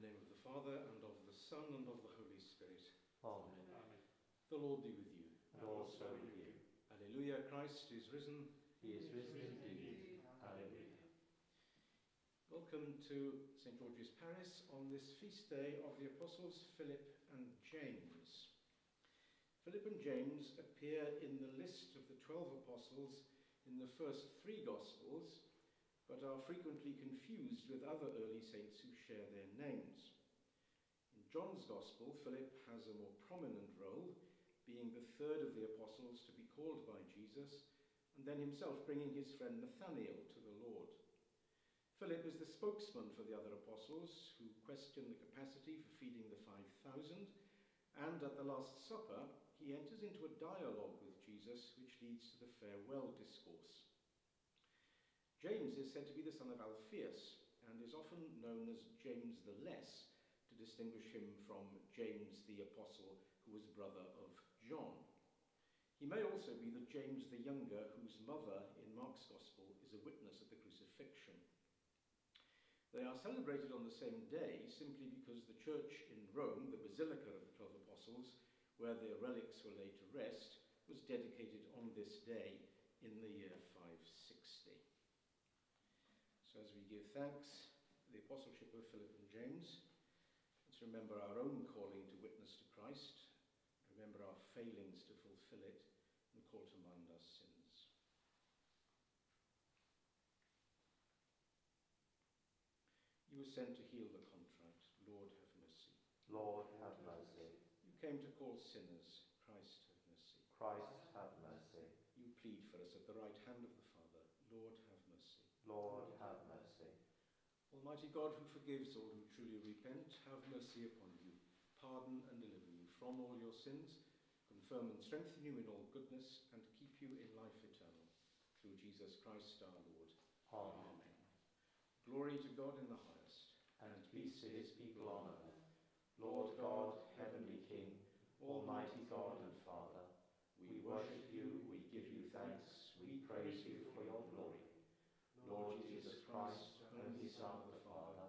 the name of the Father, and of the Son, and of the Holy Spirit. Amen. The Lord be with you. And also with you. Alleluia, Christ is risen. He is risen indeed. Alleluia. Welcome to St. George's Paris on this feast day of the Apostles Philip and James. Philip and James appear in the list of the twelve apostles in the first three Gospels, but are frequently confused with other early saints who share their names. In John's Gospel, Philip has a more prominent role, being the third of the apostles to be called by Jesus, and then himself bringing his friend Nathanael to the Lord. Philip is the spokesman for the other apostles who question the capacity for feeding the 5,000, and at the Last Supper, he enters into a dialogue with Jesus which leads to the farewell discourse. James is said to be the son of Alphaeus and is often known as James the Less to distinguish him from James the Apostle, who was brother of John. He may also be the James the Younger, whose mother in Mark's Gospel is a witness at the crucifixion. They are celebrated on the same day simply because the church in Rome, the Basilica of the Twelve Apostles, where their relics were laid to rest, was dedicated on this day in the year 560. So as we give thanks for the apostleship of Philip and James, let's remember our own calling to witness to Christ, remember our failings to fulfill it, and call to mind our sins. You were sent to heal the contrite. Lord, have mercy. Lord, have mercy. You came to call sinners. Christ, have mercy. Christ, have mercy. You plead for us at the right hand of the Father. Lord, have mercy. Lord, have mercy. Almighty God, who forgives all who truly repent, have mercy upon you, pardon and deliver you from all your sins, confirm and strengthen you in all goodness, and keep you in life eternal. Through Jesus Christ our Lord. Amen. Glory to God in the highest. And peace to his people on earth. Lord God, heavenly King, almighty God and Father, we worship you, we give you thanks, we praise you for your glory. Lord Jesus Christ, only Son of the Father,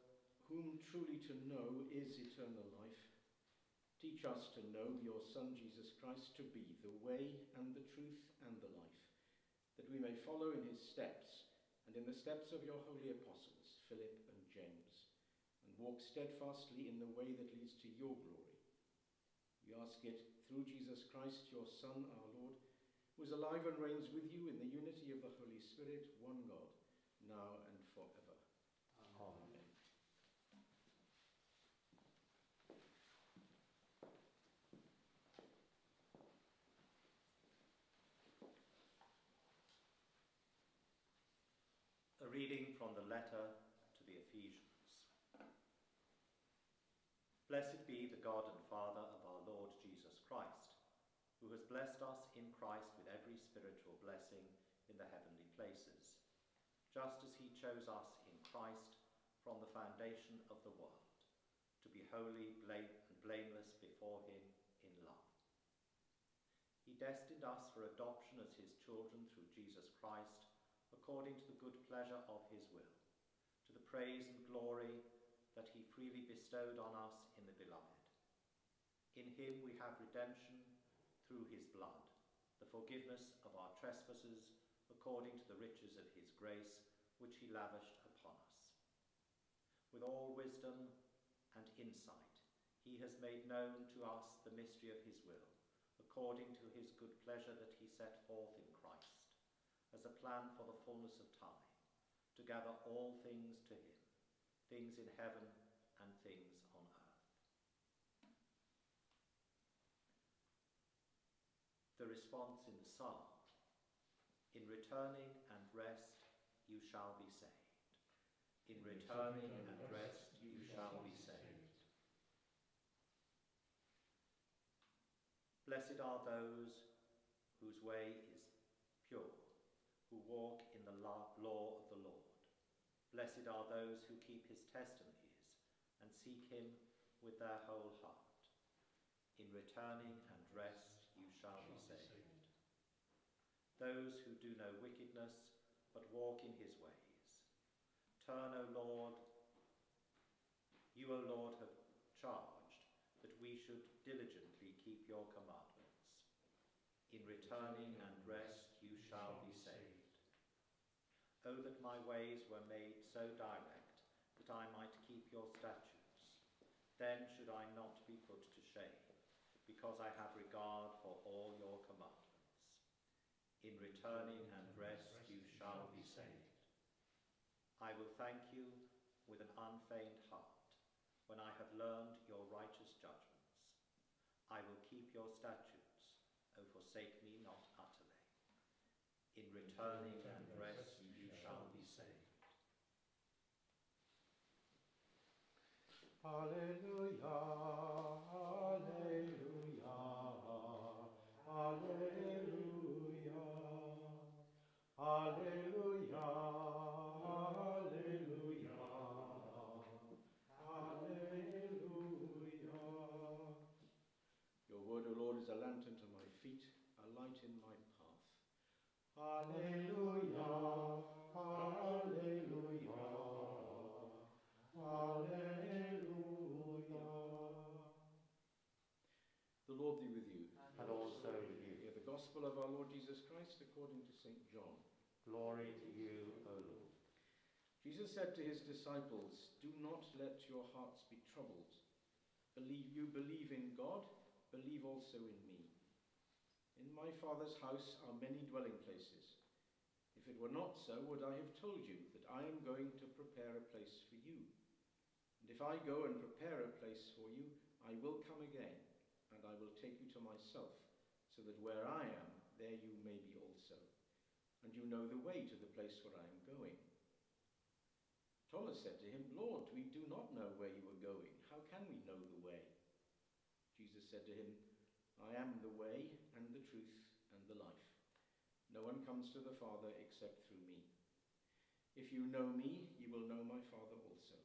whom truly to know is eternal life, teach us to know your Son Jesus Christ to be the way and the truth and the life, that we may follow in his steps and in the steps of your holy apostles, Philip and James, and walk steadfastly in the way that leads to your glory. We ask it through Jesus Christ, your Son, our Lord, who is alive and reigns with you in the unity of the Holy Spirit, one God, now and forever. Amen. A reading from the letter to the Ephesians. Blessed be the God and Father of our Lord Jesus Christ, who has blessed us in Christ with every spiritual blessing in the heavenly places, just as he chose us in Christ from the foundation of the world, to be holy and blameless before him in love. He destined us for adoption as his children through Jesus Christ, according to the good pleasure of his will, to the praise and glory that he freely bestowed on us in the Beloved. In him we have redemption through his blood, the forgiveness of our trespasses, according to the riches of his grace, which he lavished upon us. With all wisdom and insight, he has made known to us the mystery of his will, according to his good pleasure that he set forth in as a plan for the fullness of time, to gather all things to him, things in heaven and things on earth. The response in the psalm, in returning and rest you shall be saved. In returning and rest you shall be saved. Blessed are those whose way walk in the law of the Lord. Blessed are those who keep his testimonies and seek him with their whole heart. In returning and rest you shall be saved. Those who do no wickedness, but walk in his ways. Turn, O Lord, you, O Lord, have charged that we should diligently keep your commandments. In returning and rest you shall be saved. Oh, that my ways were made so direct that I might keep your statutes. Then should I not be put to shame, because I have regard for all your commandments. In returning and rest you shall be saved. I will thank you with an unfeigned heart when I have learned your righteous judgments. I will keep your statutes, O forsake me not utterly. In returning and rest you shall be saved. Alleluia, Alleluia, Alleluia, Alleluia, Alleluia, Alleluia. Your word, O Lord, is a lantern to my feet, a light in my path. Alleluia, according to St. John. Glory to you, O Lord. Jesus said to his disciples, Do not let your hearts be troubled. Believe you believe in God, believe also in me. In my Father's house are many dwelling places. If it were not so, would I have told you that I am going to prepare a place for you? And if I go and prepare a place for you, I will come again, and I will take you to myself, so that where I am, there you may be. And you know the way to the place where I am going. Thomas said to him, Lord, we do not know where you are going. How can we know the way? Jesus said to him, I am the way and the truth and the life. No one comes to the Father except through me. If you know me, you will know my Father also.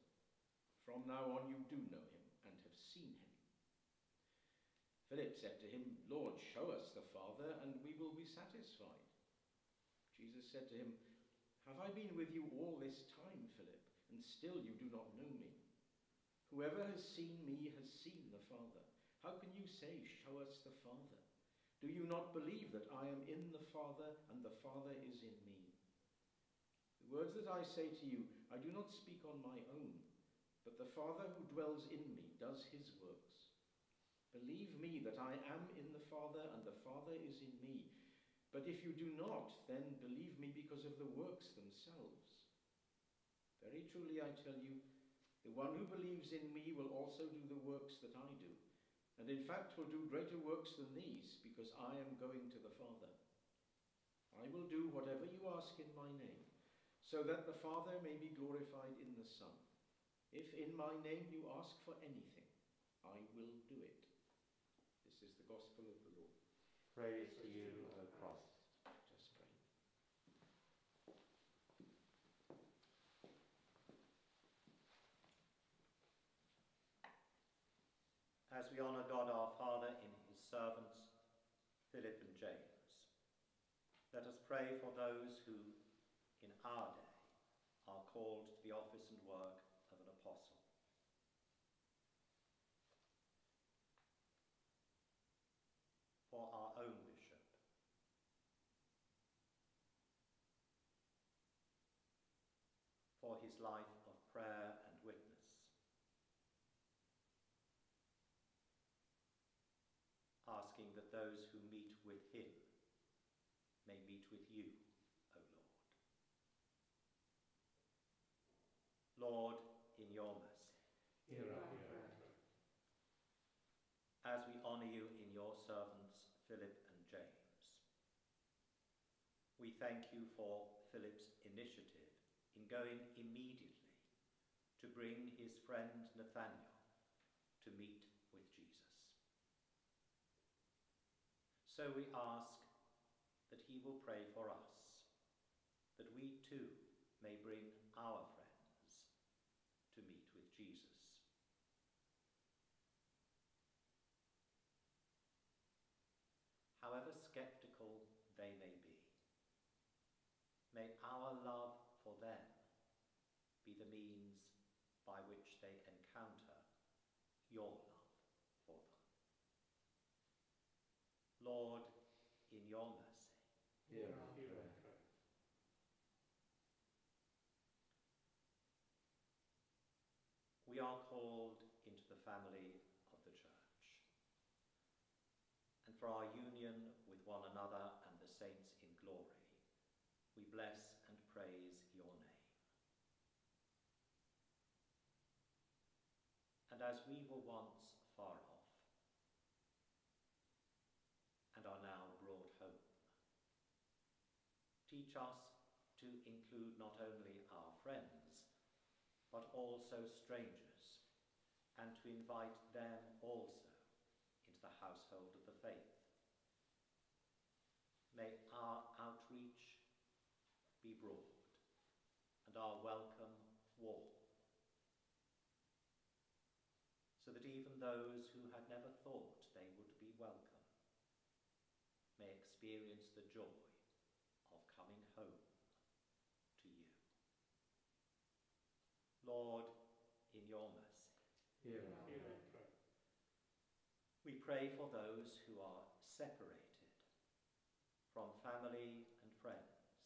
From now on you do know him and have seen him. Philip said to him, Lord, show us the Father, and we will be satisfied. Jesus said to him, Have I been with you all this time, Philip, and still you do not know me? Whoever has seen me has seen the Father. How can you say, Show us the Father? Do you not believe that I am in the Father and the Father is in me? The words that I say to you, I do not speak on my own, but the Father who dwells in me does his works. Believe me that I am in the Father and the Father is in me. But if you do not, then believe me because of the works themselves. Very truly I tell you, the one who believes in me will also do the works that I do, and in fact will do greater works than these, because I am going to the Father. I will do whatever you ask in my name, so that the Father may be glorified in the Son. If in my name you ask for anything, I will do it. This is the gospel of the Lord. Praise to you, O Christ. Let us pray. As we honour God our Father in his servants, Philip and James, let us pray for those who, in our day, are called to the office and work of an apostle. For our own bishop, for his life of prayer and witness, asking that those who meet with him may meet with you, O Lord. Lord, in your mercy, Hear our prayer. as we honour you in your servants Philip and James, we thank you for Philip's initiative in going immediately to bring his friend Nathaniel to meet with Jesus. So we ask that he will pray for us, that we too may bring our friends to meet with Jesus. However skeptical they may be, may our love for them be the means by which they encounter your love for them. Lord, in your mercy, Hear our prayer. we are called into the family of the Church. And for our union with one another and the saints in glory, we bless and praise your name. And as we were once far off and are now brought home, teach us to include not only our friends, but also strangers, and to invite them also into the household of the faith. May our outreach be broad and our welcome warm, so that even those who had never thought they would be welcome may experience the joy of coming home to you. Lord, in your mercy, Hear Hear our prayer. we pray for those who are separated from family and friends,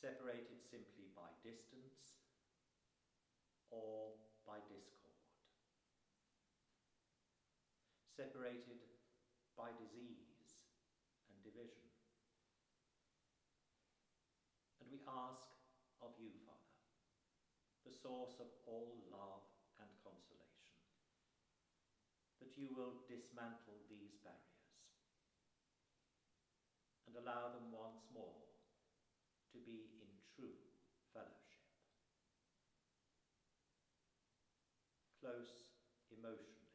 separated simply by distance or by discord, separated by disease and division. And we ask of you, Father, the source of all love and consolation, that you will dismantle these barriers and allow them once more to be in true fellowship. Close emotionally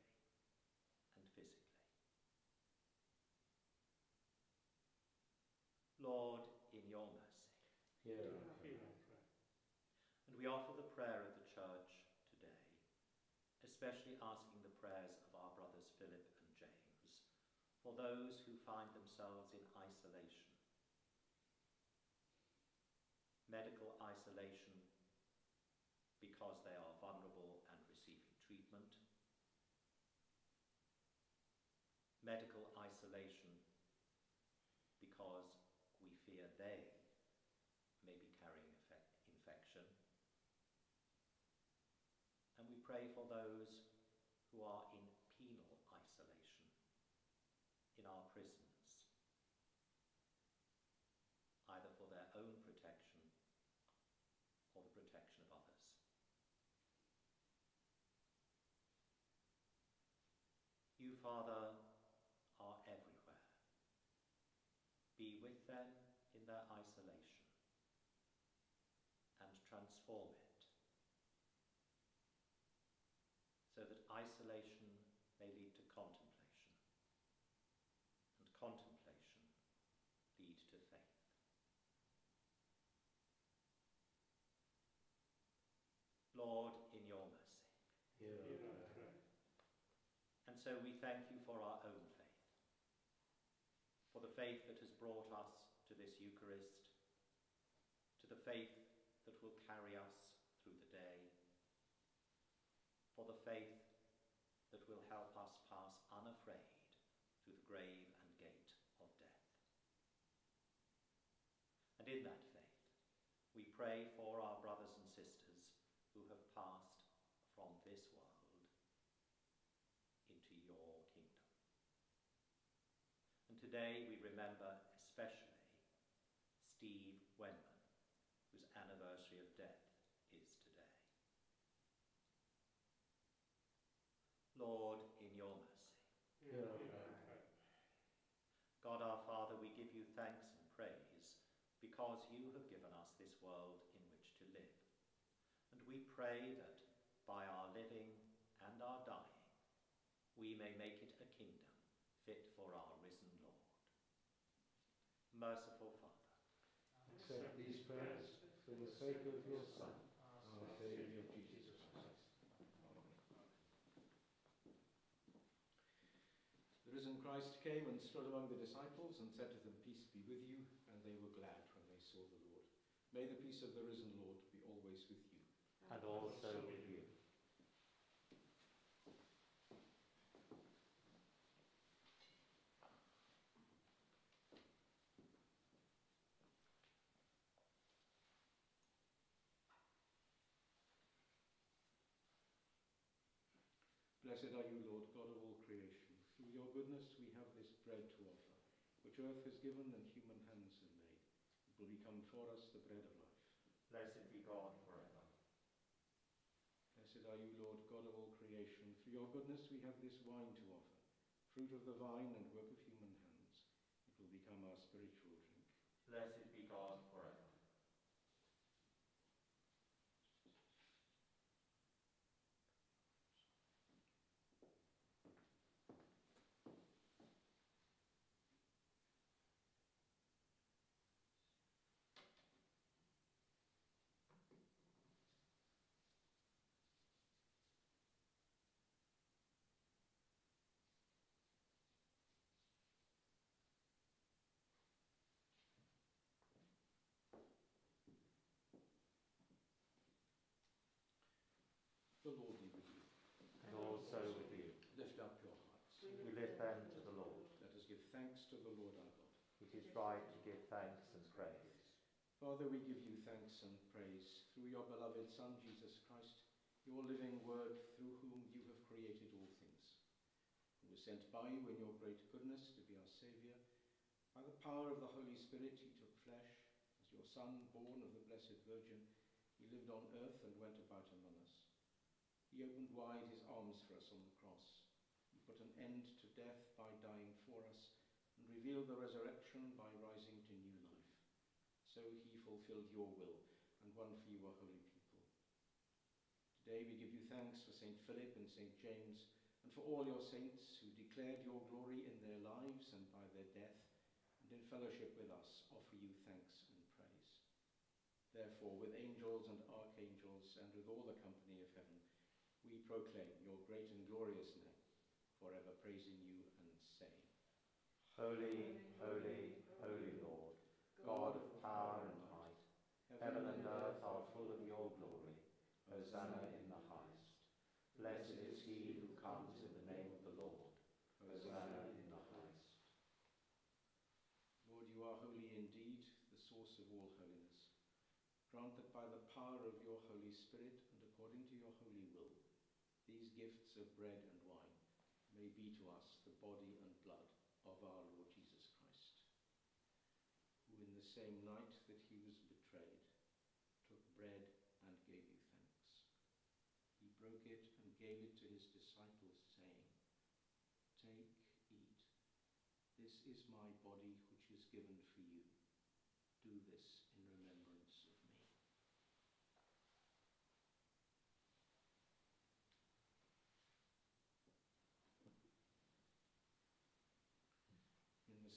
and physically. Lord, in your mercy. Hear we offer the prayer of the Church today, especially asking the prayers of our brothers Philip and James, for those who find themselves in isolation. Medical isolation because they are vulnerable and receiving treatment. Medical isolation because we fear they may be carrying effect, infection. And we pray for those who are in penal isolation in our prisons, either for their own protection or the protection of others. You, Father, are everywhere. Be with them in their isolation and transform it so that isolation may lead to contemplation and contemplation lead to faith. Lord, in your mercy. Hear Hear our prayer. And so we thank you for our own faith, for the faith that has brought us to this Eucharist, to the faith that will carry us through the day, for the faith that will help us pass unafraid through the grave and gate of death. And in that faith, we pray for our brothers and sisters who have passed from this world into your kingdom. And today we remember especially Steve Wenman, whose anniversary of death is today. Lord, in your mercy, prayer. God our Father, we give you thanks and praise because you have given us this world in which to live. And we pray that by our living and our dying, we may make it a kingdom Merciful Father, Accept these prayers for the sake of your Son, our Saviour Jesus Christ. The risen Christ came and stood among the disciples and said to them, Peace be with you, and they were glad when they saw the Lord. May the peace of the risen Lord be always with you. and also with you. Blessed are you, Lord, God of all creation. Through your goodness we have this bread to offer, which earth has given and human hands have made. It will become for us the bread of life. Blessed be God forever. Blessed are you, Lord, God of all creation. Through your goodness we have this wine to offer, fruit of the vine and work of human hands. It will become our spiritual drink. Blessed be God forever. The Lord be with you. And also with you. Lift up your hearts. We lift them to the Lord. Let us give thanks to the Lord our God. It is right to give thanks and praise. Father, we give you thanks and praise through your beloved Son, Jesus Christ, your living word, through whom you have created all things, who was sent by you in your great goodness to be our Saviour. By the power of the Holy Spirit, he took flesh. As your Son, born of the Blessed Virgin, he lived on earth and went about among us. He opened wide his arms for us on the cross. He put an end to death by dying for us and revealed the resurrection by rising to new life. So he fulfilled your will and won for you a holy people. Today we give you thanks for St. Philip and St. James and for all your saints who declared your glory in their lives and by their death, and in fellowship with us offer you thanks and praise. Therefore, with angels and archangels and with all the company proclaim your great and glorious name, forever praising you and saying, Holy, holy, holy Lord, God of power and might, heaven and earth are full of your glory. Hosanna in the highest. Blessed is he who comes in the name of the Lord. Hosanna in the highest. Lord, you are holy indeed, the source of all holiness. Grant that by the power of your Holy Spirit and according to your holy will, these gifts of bread and wine may be to us the body and blood of our Lord Jesus Christ, who in the same night that he was betrayed took bread and gave you thanks. He broke it and gave it to his disciples, saying, Take, eat. This is my body which is given for you. Do this in remembrance of me. In the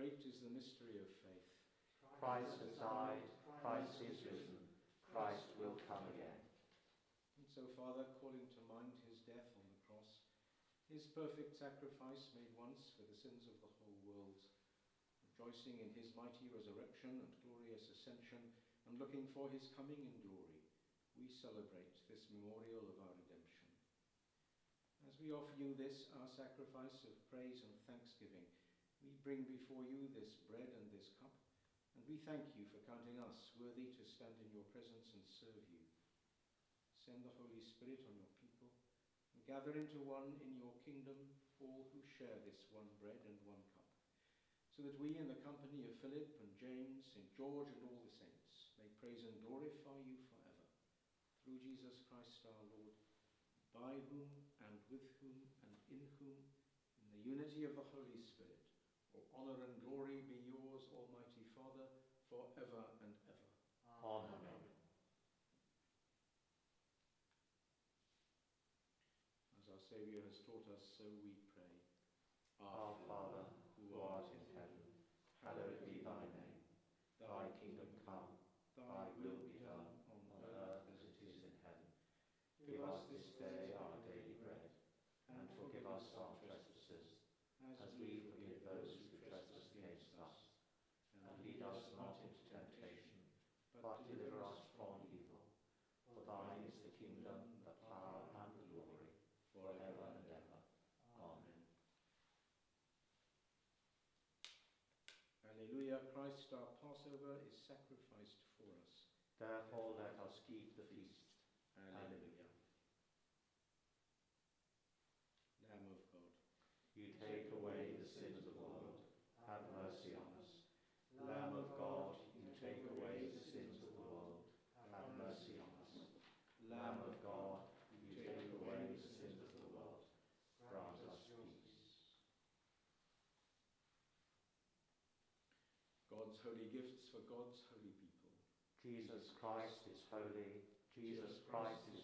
Great is the mystery of faith. Christ has died, Christ is risen, Christ will come again. And so, Father, calling to mind his death on the cross, his perfect sacrifice made once for the sins of the whole world, rejoicing in his mighty resurrection and glorious ascension, and looking for his coming in glory, we celebrate this memorial of our redemption. As we offer you this, our sacrifice of praise and thanksgiving, we bring before you this bread and this cup, and we thank you for counting us worthy to stand in your presence and serve you. Send the Holy Spirit on your people, and gather into one in your kingdom all who share this one bread and one cup, so that we, in the company of Philip and James, St. George, and all the saints, may praise and glorify you forever. Through Jesus Christ our Lord, by whom, and with whom, and in whom, in the unity of the Holy Spirit, all honour and glory be yours, Almighty Father, forever and ever. Amen. As our Saviour has taught us, so we pray. Our Father, who art in heaven, hallowed be thy name. Thy kingdom come, thy will be done, on earth as it is in heaven. Give us this day our daily bread, and forgive us our trespasses, as we forgive those who trespass against us. And lead us not into temptation, but deliver us from evil. For thine is the kingdom, the power, and the glory, forever and ever. Amen. Alleluia, Christ our Passover is sacrificed for us. Therefore let us keep the feast. Alleluia. Lamb of God, You take away the sins of the world. Have mercy on us. Lamb of God, you take away the sins of the world. Have mercy on us. Lamb of God, you take away the sins of the world. Grant us peace. God's holy gifts for God's holy people, Jesus Christ is holy. Jesus Christ is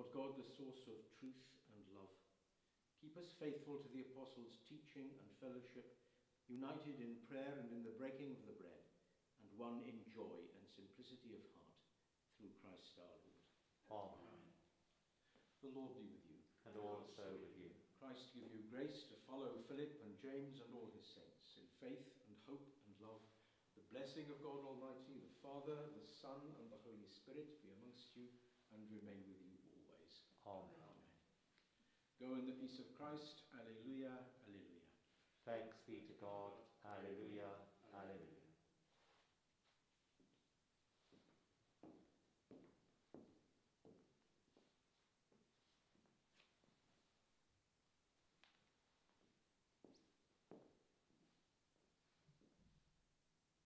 Lord God, the source of truth and love, keep us faithful to the apostles' teaching and fellowship, united in prayer and in the breaking of the bread, and one in joy and simplicity of heart, through Christ our Lord. Amen. The Lord be with you. And also with you. Christ give you grace to follow Philip and James and all his saints in faith and hope and love. The blessing of God Almighty, the Father, the Son, and the Holy Spirit be amongst you and remain with you always. Amen. Go in the peace of Christ. Alleluia, alleluia. Thanks be to God.